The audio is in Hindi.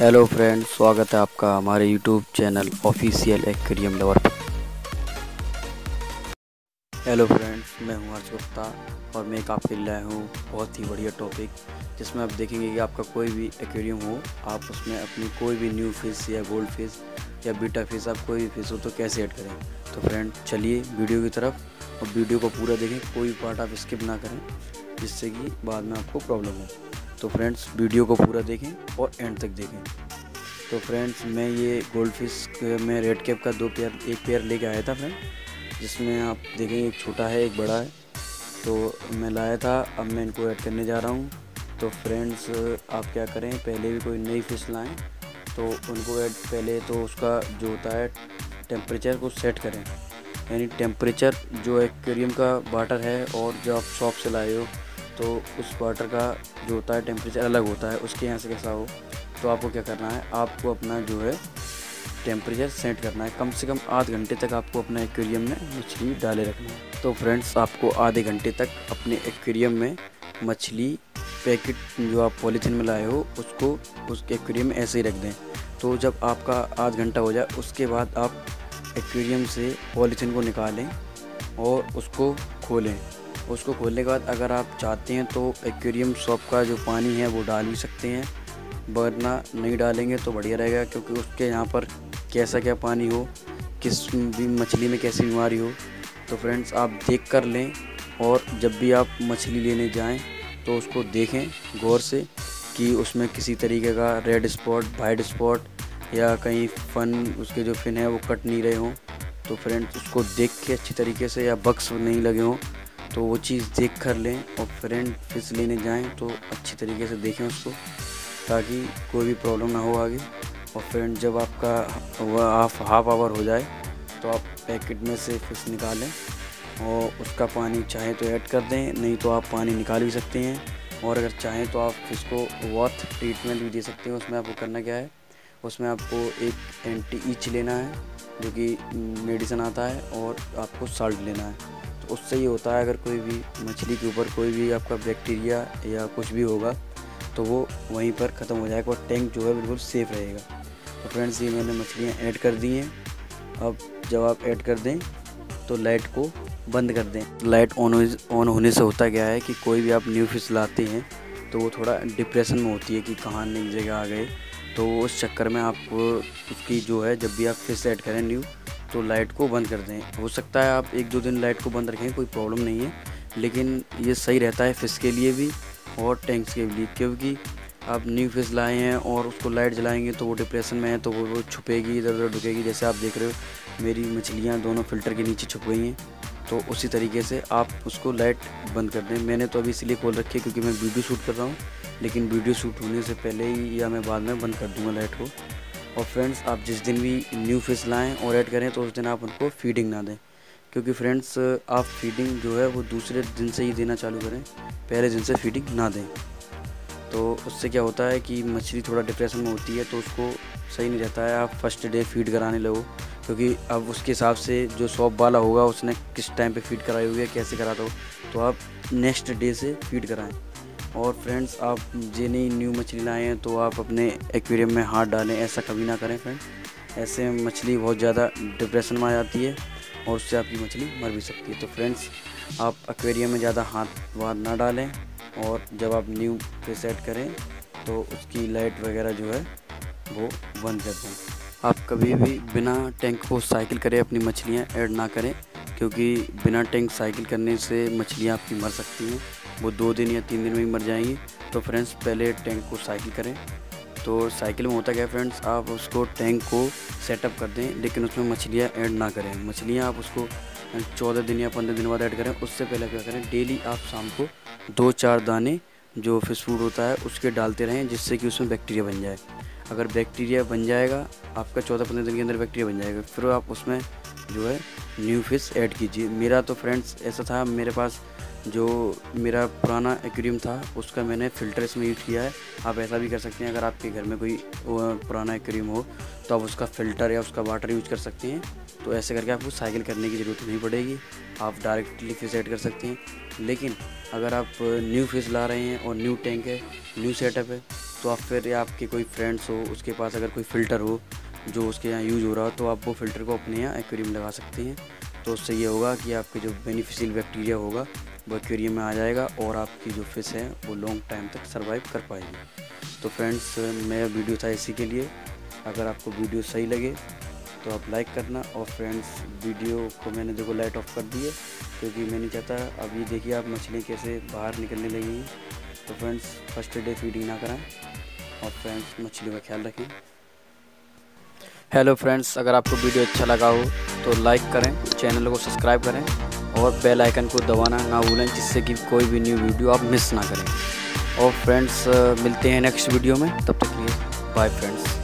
हेलो फ्रेंड्स स्वागत है आपका हमारे YouTube channel official aquarium lover पर हेलो फ्रेंड्स मैं हूँ हर्ष गुप्ता और मैं एक आपके लाया हूँ बहुत ही बढ़िया टॉपिक जिसमें आप देखेंगे कि आपका कोई भी एक्वेरियम हो, आप उसमें अपनी कोई भी न्यू फ़िश या गोल्ड फ़िश या बीटा फ़िश आप कोई भी फ़िश हो तो कैसे ऐड करें? तो फ्रेंड चलिए वीडियो की तरफ़ और वीडियो को पूरा देखें, कोई पार्ट आप स्किप ना करें, जिससे कि बाद में आपको प्रॉब्लम हो। तो फ्रेंड्स वीडियो को पूरा देखें और एंड तक देखें। तो फ्रेंड्स मैं ये गोल्ड फ़िश में रेड कैप का दो पेयर एक पेयर लेके आया था फ्रेंड जिसमें आप देखेंगे एक छोटा है, एक बड़ा है। तो मैं लाया था, अब मैं इनको ऐड करने जा रहा हूँ। तो फ्रेंड्स आप क्या करें, पहले भी कोई नई फ़िश लाएँ तो उनको ऐड पहले तो उसका जो होता है टेम्परेचर को सेट करें। यानी टेम्परेचर जो एक्वेरियम का वाटर है और जो आप शॉप से लाए हो तो उस वाटर का जो होता है टेम्परेचर अलग होता है, उसके यहाँ से कैसा हो तो आपको क्या करना है, आपको अपना जो है टेम्परेचर सेट करना है। कम से कम आध घंटे तक आपको अपने एक्वेरियम में मछली डाले रखना है। तो फ्रेंड्स आपको आधे घंटे तक अपने एक्वेरियम में मछली पैकेट जो आप पॉलीथीन में लाए हो, उसको उस एक्वेरियम में ऐसे ही रख दें। तो जब आपका आध घंटा हो जाए, उसके बाद आप एक्वेरियम से पॉलीथीन को निकालें और उसको खोलें। उसको खोलने के बाद अगर आप चाहते हैं तो एक्वेरियम शॉप का जो पानी है वो डाल भी सकते हैं, वरना नहीं डालेंगे तो बढ़िया रहेगा क्योंकि उसके यहाँ पर कैसा क्या पानी हो, किस भी मछली में कैसी बीमारी हो। तो फ्रेंड्स, आप देख कर लें और जब भी आप मछली लेने जाएँ तो उसको देखें गौर से कि उसमें किसी तरीके का रेड स्पॉट, वाइट स्पॉट या कहीं फन उसके जो फिन है वो कट नहीं रहे हों। तो फ्रेंड्स, उसको देख के अच्छी तरीके से या बक्स नहीं लगे हों तो वो चीज़ देख कर लें और फ्रेंड फ़िश लेने जाएँ तो अच्छी तरीके से देखें उसको, ताकि कोई भी प्रॉब्लम ना हो आगे। और फ्रेंड जब आपका वह हाफ़ हाफ़ आवर हो जाए तो आप पैकेट में से फ़िश निकालें और उसका पानी चाहें तो ऐड कर दें, नहीं तो आप पानी निकाल भी सकते हैं। और अगर चाहें तो आप फ़िश को वर्थ ट्रीटमेंट भी दे सकते हैं। उसमें आपको करना क्या है, उसमें आपको एक एंटी ईच लेना है, जो कि मेडिसिन आता है और आपको साल्ट लेना है। उससे ये होता है, अगर कोई भी मछली के ऊपर कोई भी आपका बैक्टीरिया या कुछ भी होगा तो वो वहीं पर ख़त्म हो जाएगा और टैंक जो है बिल्कुल सेफ़ रहेगा। तो फ्रेंड्स ये मैंने मछलियाँ ऐड कर दी हैं। अब जब आप ऐड कर दें तो लाइट को बंद कर दें। लाइट ऑन ऑन होने से होता क्या है कि कोई भी आप न्यू फ़िश लाते हैं तो वो थोड़ा डिप्रेशन में होती है कि कहाँ नई जगह आ गए। तो उस चक्कर में आप उसकी जो है, जब भी आप फ़िश ऐड करें न्यू तो लाइट को बंद कर दें। हो सकता है आप एक दो दिन लाइट को बंद रखें, कोई प्रॉब्लम नहीं है, लेकिन ये सही रहता है फ़िश के लिए भी और टैंक्स के लिए, क्योंकि आप न्यू फ़िश लाए हैं और उसको लाइट जलाएँगे तो वो डिप्रेशन में है तो वो छुपेगी इधर उधर ढुकेगी जैसे आप देख रहे हो, मेरी मछलियाँ दोनों फ़िल्टर के नीचे छुप गई हैं। तो उसी तरीके से आप उसको लाइट बंद कर दें। मैंने तो अभी इसलिए खोल रखी है क्योंकि मैं वीडियो शूट कर रहा हूँ, लेकिन वीडियो शूट होने से पहले ही या मैं बाद में बंद कर दूँगा लाइट को। और फ्रेंड्स आप जिस दिन भी न्यू फ़िश लाएँ और ऐड करें तो उस दिन आप उनको फीडिंग ना दें। क्योंकि फ्रेंड्स आप फीडिंग जो है, वो दूसरे दिन से ही देना चालू करें, पहले दिन से फीडिंग ना दें। तो उससे क्या होता है कि मछली थोड़ा डिप्रेशन में होती है तो उसको सही नहीं रहता है। आप फ़र्स्ट डे फ़ीड कराने लगो, क्योंकि अब उसके हिसाब से जो शॉप वाला होगा, उसने किस टाइम पे फ़ीड कराई हुई है कैसे कराता हो तो आप नेक्स्ट डे से फ़ीड कराएँ। और फ्रेंड्स आप जे नहीं न्यू मछली लाए हैं तो आप अपने एक्वेरियम में हाथ डालें, ऐसा कभी ना करें फ्रेंड्स ऐसे मछली बहुत ज़्यादा डिप्रेशन में आ जाती है और उससे आपकी मछली मर भी सकती है. तो फ्रेंड्स आप एक्वेरियम में ज़्यादा हाथ वाथ ना डालें और जब आप न्यू फ़िश ऐड करें तो उसकी लाइट वगैरह जो है, वो बंद कर दें. आप कभी भी बिना टैंक को साइकिल करें, अपनी मछलियाँ ऐड ना करें, क्योंकि बिना टैंक साइकिल करने से मछलियाँ आपकी मर सकती हैं. वो दो दिन या तीन दिन में ही मर जाएँगी। तो फ्रेंड्स पहले टैंक को साइकिल करें। तो साइकिल में होता क्या है फ्रेंड्स आप उसको टैंक को सेटअप कर दें, लेकिन उसमें मछलियाँ ऐड ना करें। मछलियाँ आप उसको चौदह दिन या पंद्रह दिन बाद ऐड करें। उससे पहले क्या करें डेली आप शाम को दो चार दाने, जो फ़िश फ़ूड होता है, उसके डालते रहें, जिससे कि उसमें बैक्टीरिया बन जाए। अगर बैक्टीरिया बन जाएगा, आपका चौदह पंद्रह दिन के अंदर बैक्टीरिया बन जाएगा। फिर आप उसमें जो है न्यू फ़िश ऐड कीजिए। मेरा तो फ्रेंड्स ऐसा था, मेरे पास जो मेरा पुराना एक्वेरियम था, उसका मैंने फ़िल्टर इसमें यूज़ किया है। आप ऐसा भी कर सकते हैं, अगर आपके घर में कोई पुराना एक्वेरियम हो तो आप उसका फ़िल्टर या उसका वाटर यूज़ कर सकते हैं। तो ऐसे करके आपको साइकिल करने की ज़रूरत नहीं पड़ेगी, आप डायरेक्टली फ़िश ऐड कर सकते हैं। लेकिन अगर आप न्यू फ़िश ला रहे हैं और न्यू टैंक है, न्यू सेटअप है तो आप फिर आपके कोई फ्रेंड्स हो, उसके पास अगर कोई फ़िल्टर हो, जो उसके यहाँ यूज़ हो रहा हो तो आप वो फ़िल्टर को अपने यहाँ एक्वेरियम लगा सकते हैं। तो उससे ये होगा कि आपके जो बेनिफिशियल बैक्टीरिया होगा वो में आ जाएगा और आपकी जो फ़िश है, वो लॉन्ग टाइम तक सर्वाइव कर पाएगी। तो फ्रेंड्स मेरा वीडियो था इसी के लिए। अगर आपको वीडियो सही लगे तो आप लाइक करना और फ्रेंड्स वीडियो को मैंने देखो लाइट ऑफ़ कर दिए, क्योंकि मैं नहीं चाहता अब ये देखिए आप मछलियाँ कैसे बाहर निकलने लगी हैं। तो फ्रेंड्स फ़र्स्ट डे फीडिंग ना कराएँ और फ्रेंड्स मछलियों का ख्याल रखें। हेलो फ्रेंड्स अगर आपको वीडियो अच्छा लगा हो तो लाइक करें चैनल को सब्सक्राइब करें और बेल आइकन को दबाना ना भूलें, जिससे कि कोई भी न्यू वीडियो आप मिस ना करें। और फ्रेंड्स मिलते हैं नेक्स्ट वीडियो में। तब तक लिए बाय फ्रेंड्स